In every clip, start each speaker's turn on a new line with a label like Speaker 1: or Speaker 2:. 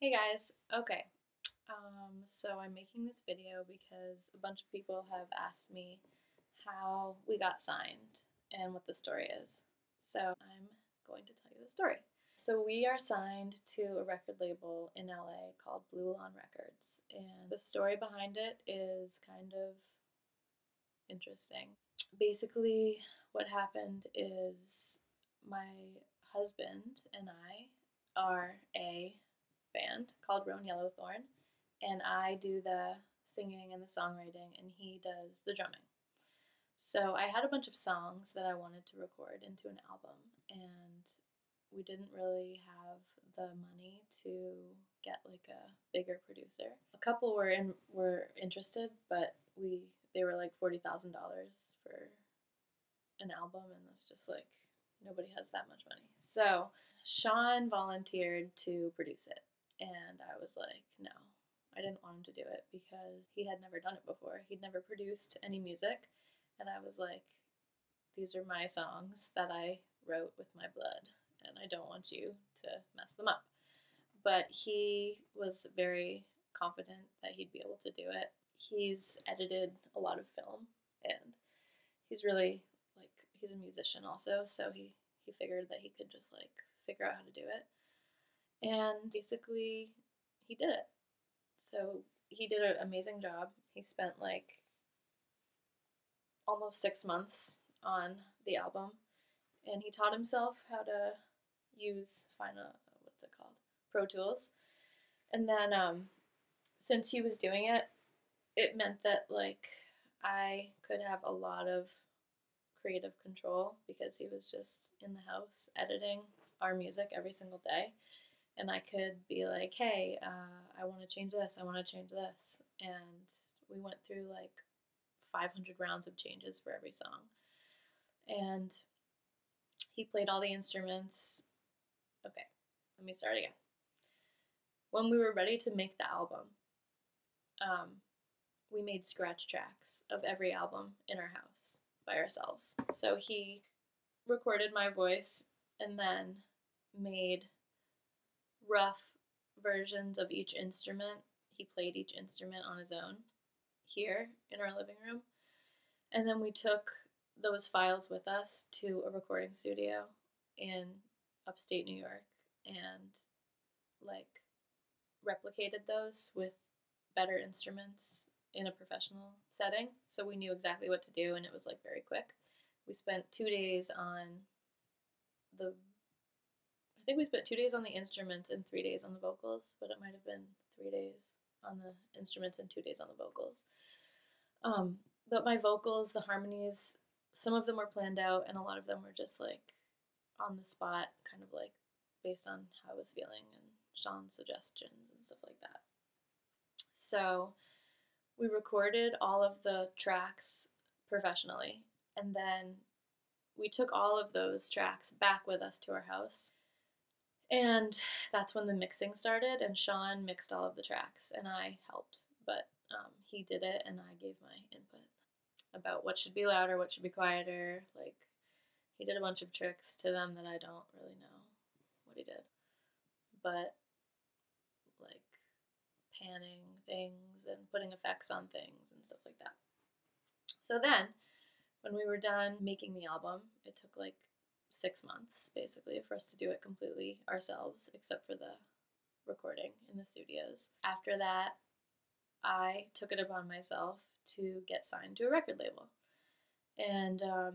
Speaker 1: Hey guys, okay. Um, so I'm making this video because a bunch of people have asked me how we got signed and what the story is. So I'm going to tell you the story. So we are signed to a record label in LA called Blue Elan Records, and the story behind it is kind of interesting. Basically, what happened is my husband and I are a band called Roan Yellowthorn, and I do the singing and the songwriting, and he does the drumming. So I had a bunch of songs that I wanted to record into an album, and we didn't really have the money to get like a bigger producer. A couple were in were interested, but we they were like forty thousand dollars for an album, and that's just like nobody has that much money. So Shawn volunteered to produce it, and I was like, no, I didn't want him to do it because he had never done it before. He'd never produced any music. And I was like, these are my songs that I wrote with my blood, and I don't want you to mess them up. But he was very confident that he'd be able to do it. He's edited a lot of film, and he's really like he's a musician also, so he he figured that he could just like figure out how to do it. And basically, he did it. So he did an amazing job. He spent like almost six months on the album, and he taught himself how to use Final, what's it called, Pro Tools. And then, um, since he was doing it, it meant that like I could have a lot of creative control because he was just in the house editing our music every single day and I could be like, hey, uh, I want to change this, I want to change this. And we went through like 500 rounds of changes for every song. And he played all the instruments. Okay, let me start again. When we were ready to make the album, um, we made scratch tracks of every album in our house by ourselves. So he recorded my voice and then made rough versions of each instrument. He played each instrument on his own here in our living room. And then we took those files with us to a recording studio in upstate New York and like replicated those with better instruments in a professional setting. So we knew exactly what to do and it was like very quick. We spent two days on the I think we spent two days on the instruments and three days on the vocals, but it might have been three days on the instruments and two days on the vocals. Um, but my vocals, the harmonies, some of them were planned out, and a lot of them were just like on the spot, kind of like based on how I was feeling and Shawn's suggestions and stuff like that. So we recorded all of the tracks professionally, and then we took all of those tracks back with us to our house and that's when the mixing started, and Shawn mixed all of the tracks, and I helped. But um, he did it, and I gave my input about what should be louder, what should be quieter. Like, he did a bunch of tricks to them that I don't really know what he did. But, like, panning things and putting effects on things and stuff like that. So then, when we were done making the album, it took like six months basically for us to do it completely ourselves, except for the recording in the studios. After that, I took it upon myself to get signed to a record label. And um,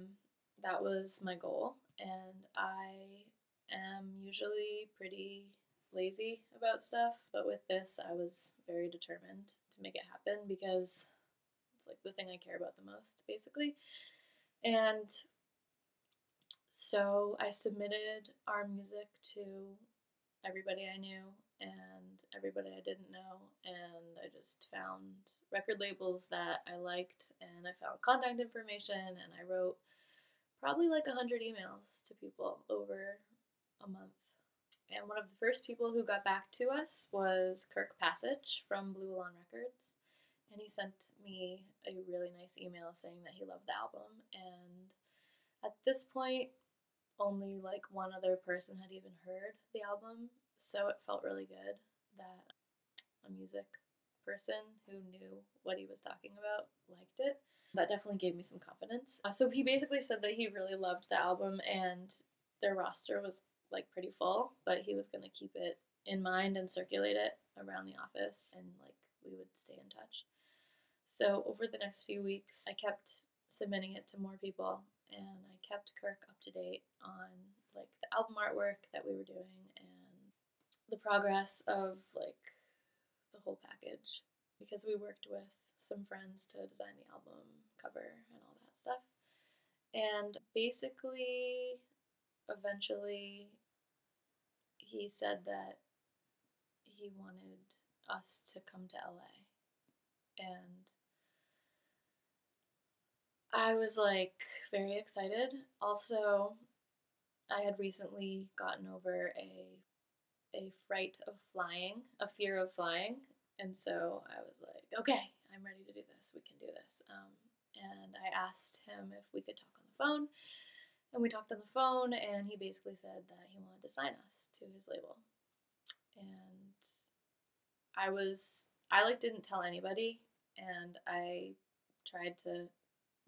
Speaker 1: that was my goal. And I am usually pretty lazy about stuff, but with this, I was very determined to make it happen because it's like the thing I care about the most, basically. And so I submitted our music to everybody I knew and everybody I didn't know, and I just found record labels that I liked, and I found contact information, and I wrote probably like 100 emails to people over a month. And one of the first people who got back to us was Kirk Passage from Blue Elan Records. And he sent me a really nice email saying that he loved the album. And at this point, only like one other person had even heard the album, so it felt really good that a music person who knew what he was talking about liked it. That definitely gave me some confidence. Uh, so he basically said that he really loved the album and their roster was like pretty full, but he was going to keep it in mind and circulate it around the office and like we would stay in touch. So over the next few weeks, I kept submitting it to more people and I kept Kirk up to date on like the album artwork that we were doing and the progress of like the whole package because we worked with some friends to design the album cover and all that stuff. And basically, eventually, he said that he wanted us to come to LA. And I was like very excited. Also, I had recently gotten over a a fright of flying, a fear of flying, and so I was like, okay, I'm ready to do this. We can do this. Um, and I asked him if we could talk on the phone, and we talked on the phone, and he basically said that he wanted to sign us to his label, and I was I like didn't tell anybody, and I tried to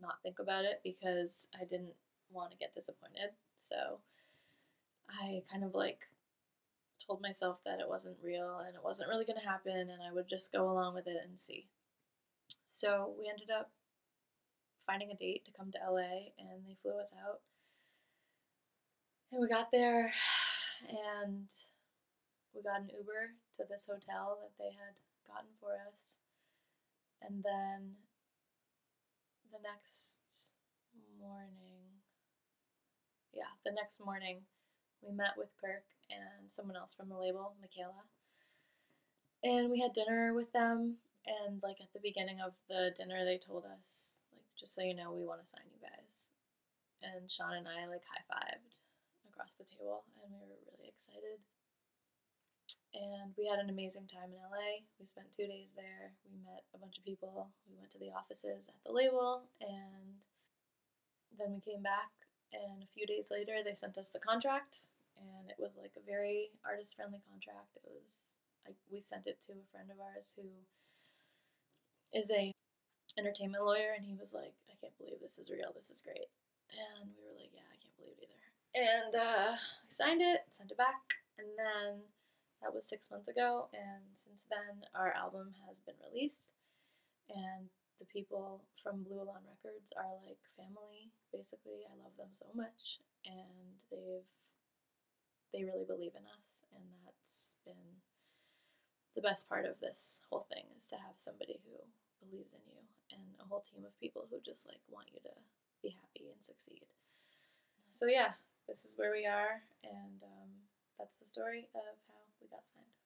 Speaker 1: not think about it because I didn't want to get disappointed. So I kind of like told myself that it wasn't real and it wasn't really going to happen and I would just go along with it and see. So we ended up finding a date to come to LA and they flew us out. And we got there and we got an Uber to this hotel that they had gotten for us. And then the next morning, yeah, the next morning, we met with Kirk and someone else from the label, Michaela. And we had dinner with them. And, like, at the beginning of the dinner, they told us, like, just so you know, we want to sign you guys. And Shawn and I, like, high fived across the table, and we were really excited. And we had an amazing time in LA. We spent two days there. We met a bunch of people. We went to the offices at the label, and then we came back. And a few days later, they sent us the contract and it was like a very artist friendly contract. It was I, we sent it to a friend of ours who is a entertainment lawyer, and he was like, "I can't believe this is real. This is great." And we were like, "Yeah, I can't believe it either." And uh, we signed it, sent it back, and then that was six months ago. And since then, our album has been released, and the people from Blue Elan Records are like family. Basically, I love them so much, and they've they really believe in us, and that's been the best part of this whole thing is to have somebody who believes in you and a whole team of people who just like want you to be happy and succeed. So yeah, this is where we are, and um, that's the story of how we got signed.